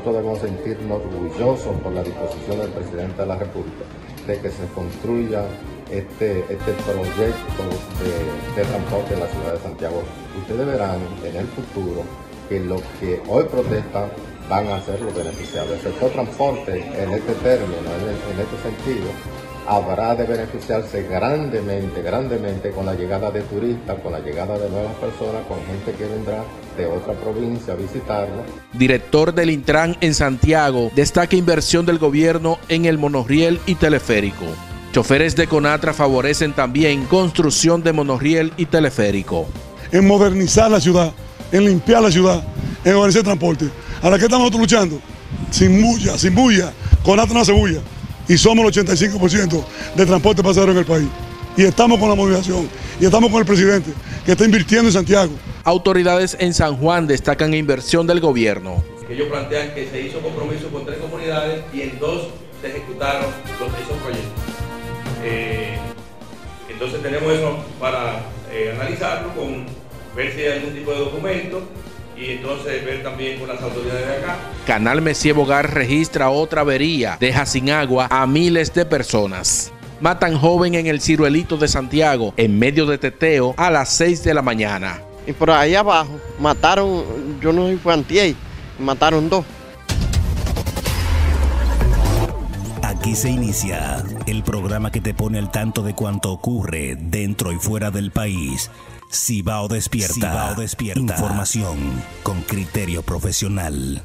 debemos sentirnos orgullosos por la disposición del presidente de la República de que se construya este, este proyecto de, de transporte en la ciudad de Santiago. Ustedes verán en el futuro que los que hoy protestan van a ser los beneficiados. El sector transporte en este término, en, este sentido, habrá de beneficiarse grandemente, grandemente con la llegada de turistas, con la llegada de nuevas personas, con gente que vendrá de otra provincia a visitarlo. Director del Intran en Santiago destaca inversión del gobierno en el monorriel y teleférico. Choferes de Conatra favorecen también construcción de monorriel y teleférico. En modernizar la ciudad, en limpiar la ciudad, en organizar el transporte. ¿Ahora qué estamos nosotros luchando? Sin bulla, sin bulla. Conatra no hace bulla. Y somos el 85% de transporte pasajero en el país. Y estamos con la movilización. Y estamos con el presidente, que está invirtiendo en Santiago. Autoridades en San Juan destacan inversión del gobierno. Ellos plantean que se hizo compromiso con tres comunidades y en dos se ejecutaron los, esos proyectos. Eh, entonces tenemos eso para eh, analizarlo, con ver si hay algún tipo de documento y entonces ver también con las autoridades de acá. Canal Messier Bogar registra otra avería, deja sin agua a miles de personas. Matan joven en el ciruelito de Santiago en medio de teteo a las 6 de la mañana. Y por ahí abajo mataron, yo no sé si fue antier, mataron dos. Aquí se inicia el programa que te pone al tanto de cuanto ocurre dentro y fuera del país. Cibao despierta. Cibao despierta. Información con criterio profesional.